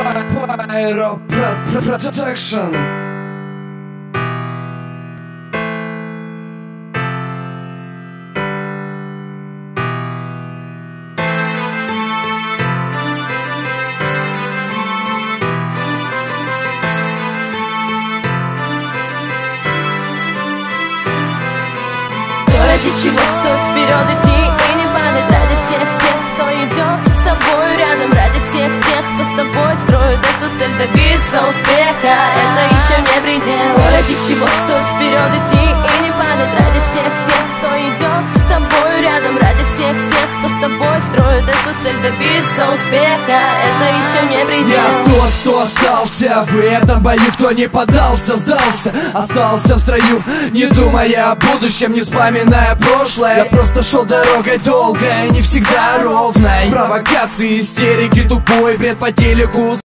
Pyro Protection. Ради чего стоит вперед идти и не падать? Ради всех тех, кто идет с тобой рядом. Ради всех тех, кто с тобой строит эту цель Добиться успеха, это еще не предел. Ради чего стоит вперед идти и не падать Ради всех тех, кто идет с тобой рядом Ради всех тех, кто с тобой строит эту цель Добиться успеха, это еще не предел Я тот, кто остался. В этом бою Кто не поддался, сдался, остался в строю Не думая о будущем, не вспоминая прошлое. Я просто шел дорогой долгой, не всегда ровной. Провокации, истерики, тупой бред по телеку